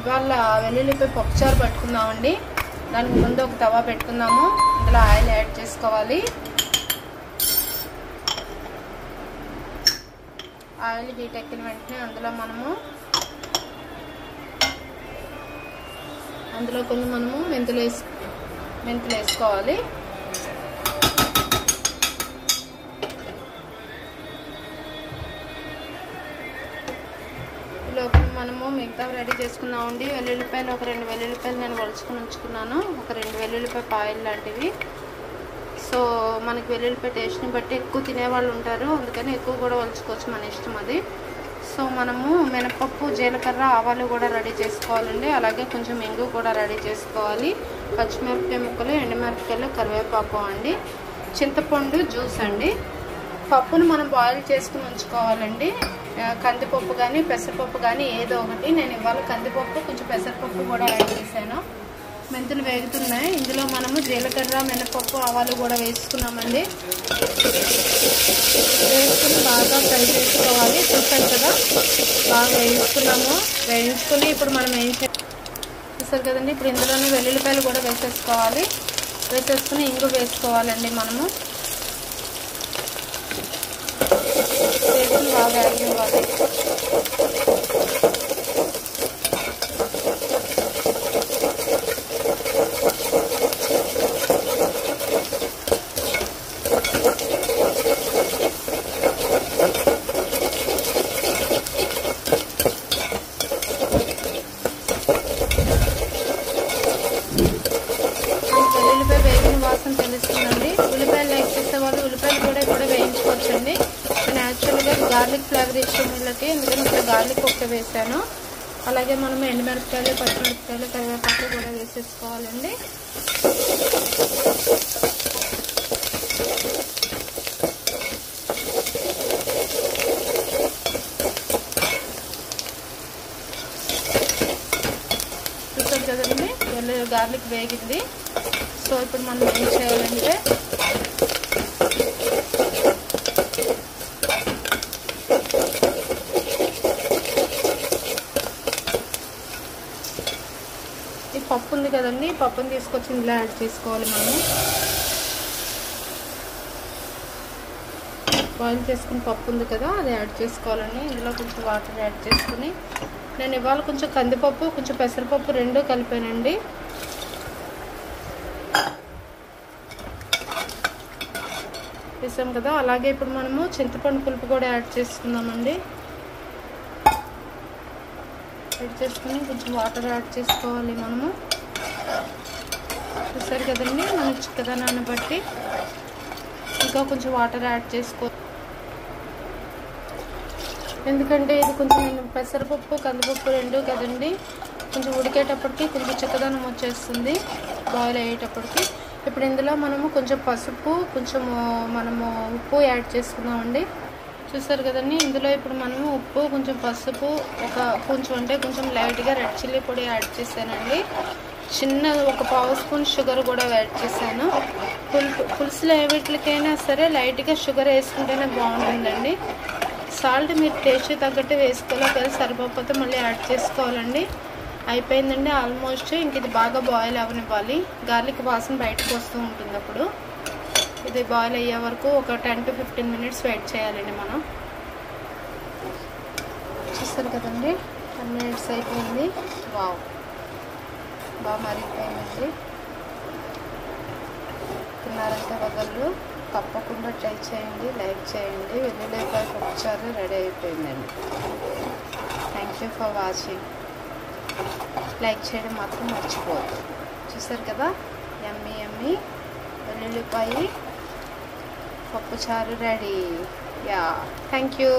ఇవాళ వెల్లుల్లిపోయి పప్పుచారు పట్టుకుందామండి. దానికి ముందు ఒక తవా పెట్టుకుందాము. ఇందులో ఆయిల్ యాడ్ చేసుకోవాలి. ఆయిల్ హీట్ ఎక్కిన వెంటనే అందులో మనము అందులో కొన్ని మనము మెంతులు వేసు మెంతులు వేసుకోవాలి లోపు మనము మిగతా రెడీ చేసుకున్నామండి వెల్లుల్లిపాయలు ఒక రెండు వెల్లుల్లిపాయలు నేను వలుచుకుని ఉంచుకున్నాను. ఒక రెండు వెల్లుల్లిపాయ పాయలు లాంటివి. సో మనకి వెల్లుల్లిపాయ టేస్ట్ని బట్టి ఎక్కువ తినేవాళ్ళు ఉంటారు. అందుకని ఎక్కువ కూడా వలుచుకోవచ్చు మన ఇష్టం అది. సో మనము మినపప్పు జీలకర్ర ఆవాలు కూడా రెడీ చేసుకోవాలండి. అలాగే కొంచెం ఇంగు కూడా రెడీ చేసుకోవాలి. పచ్చిమిరపకాయ ముక్కలు ఎండుమిరపకాయలు కరివేపాకు అండి. చింతపండు జ్యూస్ అండి. పప్పును మనం బాయిల్ చేసుకుని ఉంచుకోవాలండి. కందిపప్పు కానీ పెసరపప్పు కానీ ఏదో ఒకటి. నేను ఇవాళ కందిపప్పు కొంచెం పెసరపప్పు కూడా యాడ్ చేశాను. మెంతులు వేగుతున్నాయి. ఇందులో మనము జీలకర్ర మినపప్పు ఆవాలు కూడా వేసుకున్నామండి. వేసుకుని బాగా ఫ్రై చేసుకోవాలి. చూసారు కదా? బాగా వేయించుకున్నాము. వేయించుకుని ఇప్పుడు మనం ఏం చూసారు కదండి? ఇప్పుడు ఇందులోనే వెల్లుల్లిపాయలు కూడా వేసేసుకోవాలి. వేసేసుకుని ఇంగు వేసుకోవాలండి మనము వేసుకుని బాగా ఇవ్వాలి ఉల్లిపాయ మాత్రం తెలుస్తుందండి. ఉల్లిపాయలు లైక్ చేసే వాళ్ళు ఉల్లిపాయలు కూడా కూడా వేయించుకోవచ్చండి. నేను యాక్చువల్గా గార్లిక్ ఫ్లేవర్ ఇష్టం వీళ్ళకి ఎందుకంటే ఇక్కడ గార్లిక్ ఒకటి వేసాను. అలాగే మనం ఎండుమిరపకాయలు పచ్చిమిరపకాయలు కరివేపాకు కూడా వేసేసుకోవాలండి. చూసారు కదండి వెల్లు గార్లిక్ వేగింది. సో ఇప్పుడు మనం ఏం చేయాలంటే ఈ పప్పు ఉంది కదండి ఈ పప్పుని తీసుకొచ్చి ఇందులో యాడ్ చేసుకోవాలి మనము బాయిల్ చేసుకుని పప్పు ఉంది కదా అది యాడ్ చేసుకోవాలని. ఇందులో కొంచెం వాటర్ యాడ్ చేసుకుని నేను ఇవాళ కొంచెం కందిపప్పు కొంచెం పెసరపప్పు రెండు కలిపానండి. వేసాం కదా అలాగే ఇప్పుడు మనము చింతపండు పులుపు కూడా యాడ్ చేసుకుందామండి. యాడ్ చేసుకుని కొంచెం వాటర్ యాడ్ చేసుకోవాలి మనము. చూసారు కదండి మనం చిక్కదనాన్ని బట్టి ఇంకా కొంచెం వాటర్ యాడ్ చేసుకో ఎందుకంటే ఇది కొంచెం పెసరపప్పు కందిపప్పు రెండు కదండి. కొంచెం ఉడికేటప్పటికి కొంచెం చిక్కదనం వచ్చేస్తుంది బాయిల్ అయ్యేటప్పటికి. ఇప్పుడు ఇందులో మనము కొంచెం పసుపు కొంచెం మనము ఉప్పు యాడ్ చేసుకున్నామండి చూస్తారు కదండి ఇందులో ఇప్పుడు మనము ఉప్పు కొంచెం పసుపు ఒక కొంచెం అంటే కొంచెం లైట్గా రెడ్ చిల్లీ పొడి యాడ్ చేశానండి. చిన్న ఒక పావు స్పూన్ షుగర్ కూడా యాడ్ చేశాను. పులుపు పులుసులో వీటికైనా సరే లైట్గా షుగర్ వేసుకుంటేనే బాగుంటుందండి. సాల్ట్ మీరు టేస్ట్ తగ్గట్టు వేసుకోవాలి. ఒకవేళ సరిపోతే మళ్ళీ యాడ్ చేసుకోవాలండి. అయిపోయిందండి ఆల్మోస్ట్. ఇంక ఇది బాగా బాయిల్ అవనివ్వాలి. గార్లిక్ వాసన బయటకు వస్తూ ఉంటుంది అప్పుడు. ఇది బాయిల్ అయ్యే వరకు ఒక ten to fifteen minutes wait చేయాలండి మనం. చూస్తారు కదండి? టెన్ మినిట్స్ అయిపోయింది. వావ్. బాగా మరిగిపోయిందండి. తిన్నారంటే వదళ్ళు తప్పకుండా ట్రై చేయండి లైక్ చేయండి. వెల్లుల్లిపాయ పప్పుచారు రెడీ అయిపోయిందండి. Thank you for watching like చేయడం మాత్రం మర్చిపోవద్దు. చూసారు కదా? ఎమ్మి ఎమ్మి వెల్లుల్లిపాయ పప్పుచారు రెడీ. Yeah thank you